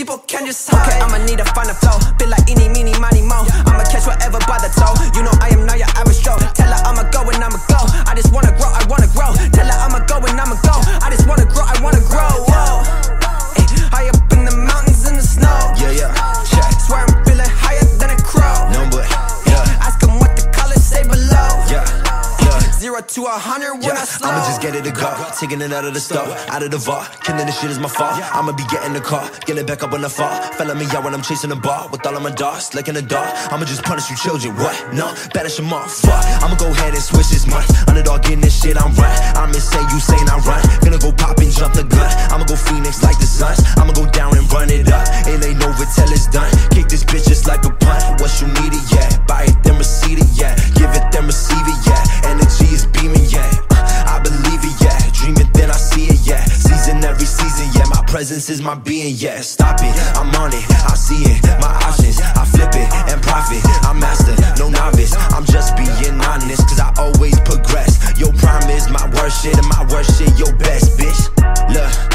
People can just okay. I'ma need to find a flow. Feel like any, meeny, money, mo. To a hundred when I Yeah, slow. I'ma just get it to go. Taking it out of the store, out of the vault. Killing this shit is my fault. I'ma be getting the car, getting it back up when I fall. Felling me out when I'm chasing the ball. With all of my dogs, licking the dog. I'ma just punish you children. What? No, banish them all. Fuck. I'ma go ahead and switch this month. Underdog getting this shit, I'm right. I'm insane, you saying I run. Gonna go pop and jump the presence is my being, yeah. Stop it, I'm on it, I see it. My options, I flip it and profit. I'm master, no novice. I'm just being honest, cause I always progress. Your prime is my worst shit, and my worst shit, your best, bitch. Look.